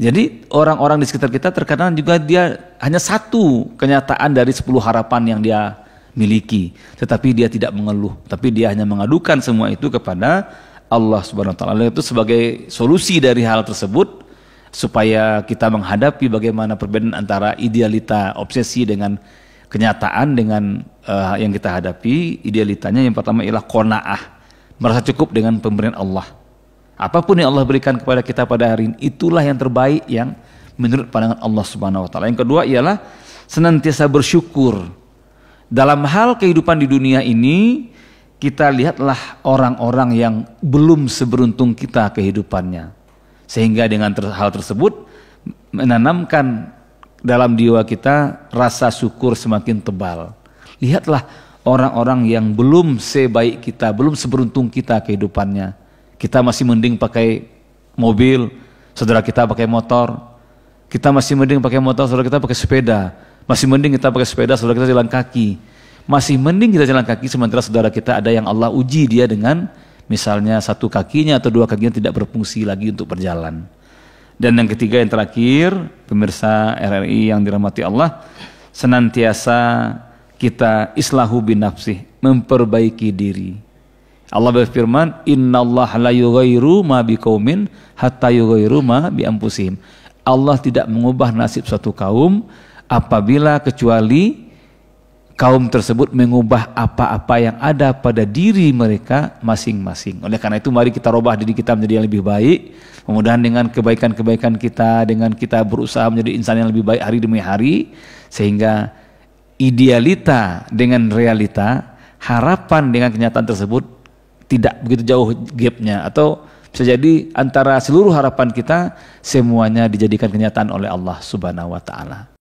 Jadi orang-orang di sekitar kita terkadang juga dia hanya satu kenyataan dari 10 harapan yang dia miliki, tetapi dia tidak mengeluh, tapi dia hanya mengadukan semua itu kepada Allah Subhanahu wa taala. Itu sebagai solusi dari hal tersebut supaya kita menghadapi bagaimana perbedaan antara idealita, obsesi dengan kenyataan dengan uh, yang kita hadapi. Idealitanya yang pertama ialah qanaah, merasa cukup dengan pemberian Allah Apa pun yang Allah berikan kepada kita pada hari ini, itulah yang terbaik yang menurut pandangan Allah Subhanahu wa taala. Yang kedua ialah senantiasa bersyukur. Dalam hal kehidupan di dunia ini, kita lihatlah orang-orang yang belum seberuntung kita kehidupannya. Sehingga dengan hal tersebut menanamkan dalam jiwa kita rasa syukur semakin tebal. Lihatlah orang-orang yang belum sebaik kita, belum seberuntung kita kehidupannya kita masih mending pakai mobil, saudara kita pakai motor. Kita masih mending pakai motor, saudara kita pakai sepeda. Masih mending kita pakai sepeda, saudara kita jalan kaki. Masih mending kita jalan kaki sementara saudara kita ada yang Allah uji dia dengan misalnya satu kakinya atau dua kakinya tidak berfungsi lagi untuk berjalan. Dan yang ketiga yang terakhir, pemirsa RRI yang dirahmati Allah, senantiasa kita islahu bin nafsih, memperbaiki diri Allah berfirman, "Innallaha la yughayyiru ma biqaumin hatta yughayyiru ma bi anfusihim." Allah tidak mengubah nasib suatu kaum apabila kecuali kaum tersebut mengubah apa-apa yang ada pada diri mereka masing-masing. Oleh karena itu mari kita robah diri kita menjadi yang lebih baik. Mudah-mudahan dengan kebaikan-kebaikan kita, dengan kita berusaha menjadi insan yang lebih baik hari demi hari sehingga idealita dengan realita, harapan dengan kenyataan tersebut tidak begitu jauh gapnya atau bisa jadi antara seluruh harapan kita semuanya dijadikan kenyataan oleh Allah Subhanahu wa taala.